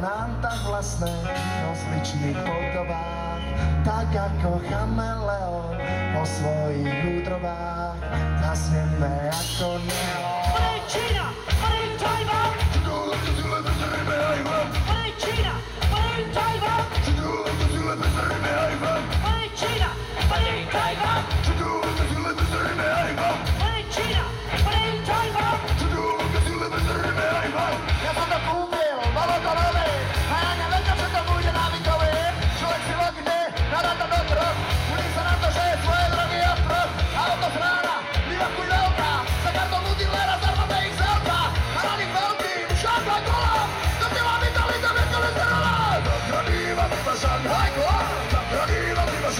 nám tak vlastné rozličných podobách, tak ako chameleon po svojich útrobách. Zasneme ako neon. What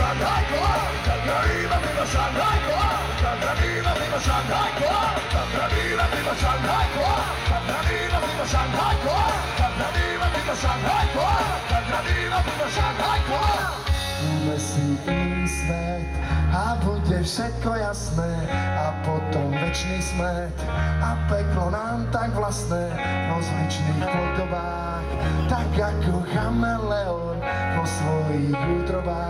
zachraníva týma Šanghaj kola, zachraníva týma Šanghaj kola, zachraníva týma Šanghaj kola, zachraníva týma Šanghaj kola, zachraníva týma Šanghaj kola, zachraníva týma Šanghaj kola, zachraníva týma Šanghaj kola. Budeme si iný svet a bude všetko jasné a potom večný smet a peklo nám tak vlastné v rozličných podobách tak ako chameleon po svojich útrobách